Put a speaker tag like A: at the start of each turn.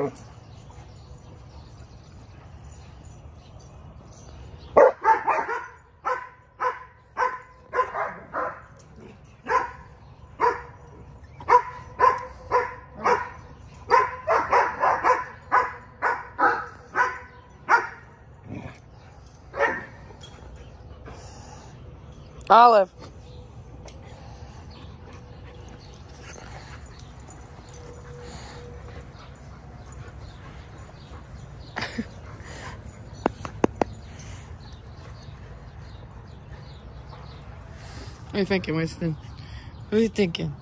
A: Mm-hmm. Olive. What are you thinking, Winston? What are you thinking?